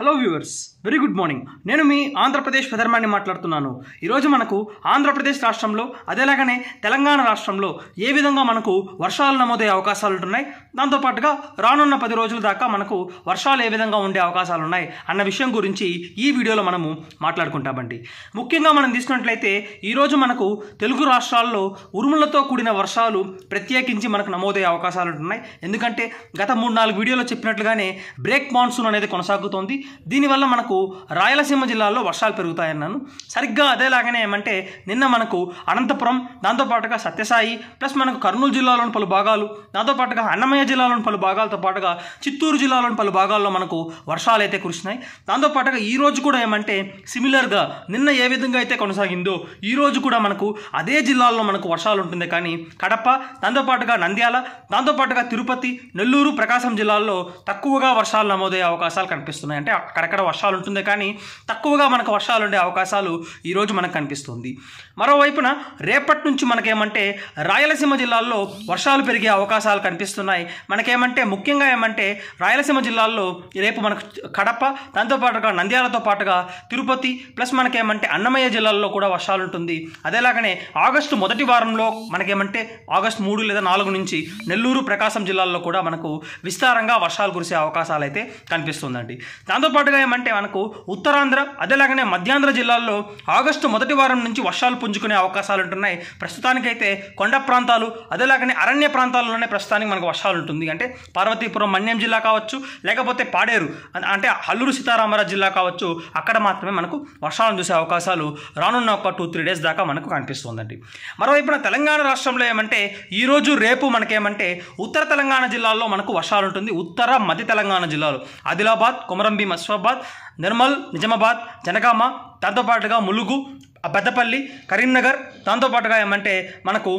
Hello viewers very good morning నేను మీ ఆంధ్రప్రదేశ్ ప్రధర్మాన్ని మాట్లాడుతున్నాను. ఈరోజు మనకు ఆంధ్రప్రదేశ్ రాష్ట్రంలో అదేలాగానే తెలంగాణ రాష్ట్రంలో ఏ విధంగా మనకు వర్షాలు నమోదయ్యే అవకాశాలు ఉంటున్నాయి? దాంతోపాటుగా రానున్న పది రోజుల దాకా మనకు వర్షాలు ఏ విధంగా ఉండే అవకాశాలు ఉన్నాయి అన్న విషయం గురించి ఈ వీడియోలో మనము మాట్లాడుకుంటామండి. ముఖ్యంగా మనం తీసుకున్నట్లయితే ఈరోజు మనకు తెలుగు రాష్ట్రాల్లో ఉరుములతో కూడిన వర్షాలు ప్రత్యేకించి మనకు నమోదయ్యే అవకాశాలు ఉంటున్నాయి. ఎందుకంటే గత మూడు నాలుగు వీడియోలో చెప్పినట్లుగానే బ్రేక్ మాన్సూన్ అనేది కొనసాగుతోంది. దీనివల్ల మనకు రాయలసీమ జిల్లాలో వర్షాలు పెరుగుతాయన్నాను. సరిగ్గా అదేలాగానే ఏమంటే నిన్న మనకు అనంతపురం దాంతోపాటుగా సత్యసాయి ప్లస్ మనకు కర్నూలు జిల్లాలోని పలు భాగాలు దాంతోపాటుగా అన్నమయ్య జిల్లాలోని పలు భాగాలతో పాటుగా చిత్తూరు జిల్లాలోని పలు భాగాల్లో మనకు వర్షాలు అయితే కురిసినాయి. దాంతోపాటుగా ఈ రోజు కూడా ఏమంటే సిమిలర్గా నిన్న ఏ విధంగా అయితే కొనసాగిందో ఈ రోజు కూడా మనకు అదే జిల్లాల్లో మనకు వర్షాలు ఉంటుంది. కానీ కడప దాంతోపాటుగా నంద్యాల దాంతోపాటుగా తిరుపతి నెల్లూరు ప్రకాశం జిల్లాల్లో తక్కువగా వర్షాలు నమోదయ్యే అవకాశాలు కనిపిస్తున్నాయి. అంటే అక్కడక్కడ వర్షాలు ఉంటుంది కానీ తక్కువగా మనకు వర్షాలు ఉండే అవకాశాలు ఈరోజు మనకు కనిపిస్తుంది. మరోవైపున రేపటి నుంచి మనకేమంటే రాయలసీమ జిల్లాల్లో వర్షాలు పెరిగే అవకాశాలు కనిపిస్తున్నాయి. మనకేమంటే ముఖ్యంగా ఏమంటే రాయలసీమ జిల్లాల్లో రేపు మనకు కడప దాంతోపాటుగా నంద్యాలతో పాటుగా తిరుపతి ప్లస్ మనకేమంటే అన్నమయ్య జిల్లాల్లో కూడా వర్షాలు ఉంటుంది అదేలాగానే ఆగస్టు మొదటి వారంలో మనకేమంటే ఆగస్టు మూడు లేదా నాలుగు నుంచి నెల్లూరు ప్రకాశం జిల్లాల్లో కూడా మనకు విస్తారంగా వర్షాలు కురిసే అవకాశాలు అయితే కనిపిస్తుందండి దాంతోపాటుగా ఏమంటే మనకు ఉత్తరాంధ్ర అదేలాగానే మధ్యాంధ్ర జిల్లాల్లో ఆగస్టు మొదటి వారం నుంచి వర్షాలు పుంజుకునే అవకాశాలు ఉంటున్నాయి. ప్రస్తుతానికైతే కొండ ప్రాంతాలు అదేలాగానే అరణ్య ప్రాంతాల్లోనే ప్రస్తుతానికి మనకు వర్షాలు ఉంటుంది. అంటే పార్వతీపురం మన్యం జిల్లా కావచ్చు లేకపోతే పాడేరు అంటే అల్లూరు సీతారామరాజు జిల్లా కావచ్చు అక్కడ మాత్రమే మనకు వర్షాలను చూసే అవకాశాలు రానున్న ఒక టూ త్రీ డేస్ దాకా మనకు కనిపిస్తుందండి. మరోవైపున తెలంగాణ రాష్ట్రంలో ఏమంటే ఈ రోజు రేపు మనకేమంటే ఉత్తర తెలంగాణ జిల్లాల్లో మనకు వర్షాలు ఉంటుంది. ఉత్తర మధ్య తెలంగాణ జిల్లాలో ఆదిలాబాద్ కొమరంభీం అస్ఫాబాద్ నిర్మల్ నిజామాబాద్ జనగామ దాంతోపాటుగా ములుగు పెద్దపల్లి కరీంనగర్ దాంతోపాటుగా ఏమంటే మనకు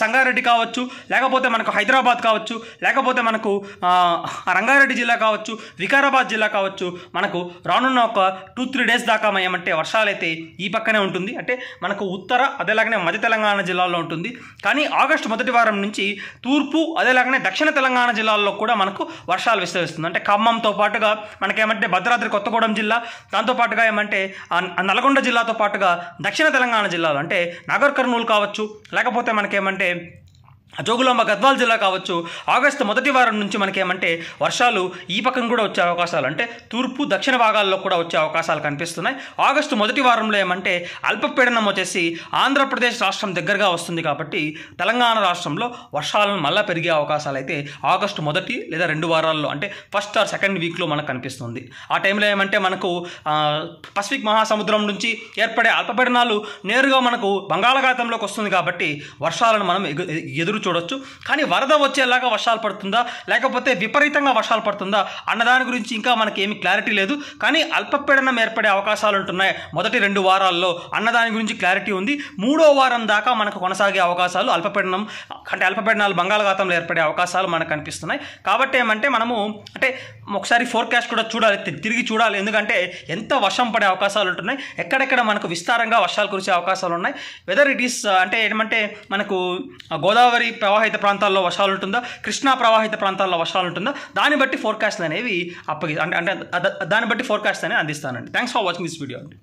సంగారెడ్డి కావచ్చు లేకపోతే మనకు హైదరాబాద్ కావచ్చు లేకపోతే మనకు రంగారెడ్డి జిల్లా కావచ్చు వికారాబాద్ జిల్లా కావచ్చు మనకు రానున్న ఒక టూ త్రీ డేస్ దాకా ఏమంటే వర్షాలైతే ఈ పక్కనే ఉంటుంది. అంటే మనకు ఉత్తర అదేలాగనే మధ్య తెలంగాణ జిల్లాలో ఉంటుంది. కానీ ఆగస్టు మొదటి వారం నుంచి తూర్పు అదేలాగానే దక్షిణ తెలంగాణ జిల్లాల్లో కూడా మనకు వర్షాలు విస్తరిస్తుంది. అంటే ఖమ్మంతో పాటుగా మనకేమంటే భద్రాద్రి కొత్తగూడెం జిల్లా దాంతోపాటుగా ఏమంటే నల్గొండ జిల్లా జిల్లాతో పాటుగా దక్షిణ తెలంగాణ జిల్లాలో అంటే నగర్ కర్నూలు కావచ్చు. లేకపోతే మనకేమంటే జోగులాంబ గద్వాల్ జిల్లా కావచ్చు. ఆగస్టు మొదటి వారం నుంచి మనకేమంటే వర్షాలు ఈ పక్కన కూడా వచ్చే అవకాశాలు అంటే తూర్పు దక్షిణ భాగాల్లో కూడా వచ్చే అవకాశాలు కనిపిస్తున్నాయి. ఆగస్టు మొదటి వారంలో ఏమంటే అల్పపీడనం వచ్చేసి ఆంధ్రప్రదేశ్ రాష్ట్రం దగ్గరగా వస్తుంది కాబట్టి తెలంగాణ రాష్ట్రంలో వర్షాలను మళ్ళా పెరిగే అవకాశాలు అయితే ఆగస్టు మొదటి లేదా రెండు వారాల్లో అంటే ఫస్ట్ ఆర్ సెకండ్ వీక్లో మనకు కనిపిస్తుంది. ఆ టైంలో ఏమంటే మనకు పసిఫిక్ మహాసముద్రం నుంచి ఏర్పడే అల్పపీడనాలు నేరుగా మనకు బంగాళాఖాతంలోకి వస్తుంది కాబట్టి వర్షాలను మనం ఎదురు చూడొచ్చు. కానీ వరద వచ్చేలాగా వర్షాలు పడుతుందా? లేకపోతే విపరీతంగా వర్షాలు పడుతుందా? అన్నదాని గురించి ఇంకా మనకి ఏమి క్లారిటీ లేదు. కానీ అల్పపీడనం ఏర్పడే అవకాశాలు ఉంటున్నాయి. మొదటి రెండు వారాల్లో అన్నదాని గురించి క్లారిటీ ఉంది. మూడో వారం దాకా మనకు కొనసాగే అవకాశాలు అల్పపీడనం అంటే అల్పపీడనాలు బంగాళాఖాతంలో ఏర్పడే అవకాశాలు మనకు కనిపిస్తున్నాయి కాబట్టి ఏమంటే మనము అంటే ఒకసారి ఫోర్కాస్ట్ కూడా చూడాలి తిరిగి చూడాలి. ఎందుకంటే ఎంత వర్షం పడే అవకాశాలు ఉంటున్నాయి. ఎక్కడెక్కడ మనకు విస్తారంగా వర్షాలు కురిసే అవకాశాలు ఉన్నాయి. వెదర్ ఇట్ ఈస్ అంటే ఏమంటే మనకు uh, గోదావరి ప్రవాహిత ప్రాంతాల్లో వర్షాలు ఉంటుందా? కృష్ణా ప్రవాహిత ప్రాంతాల్లో వర్షాలు ఉంటుందా? దాన్ని బట్టి ఫోర్కాస్ట్ అనేవి అప్పగి అంటే అంటే దాన్ని బట్టి ఫోర్కాస్ట్ అనేవి అందిస్తానండి. Thanks for watching this video అండి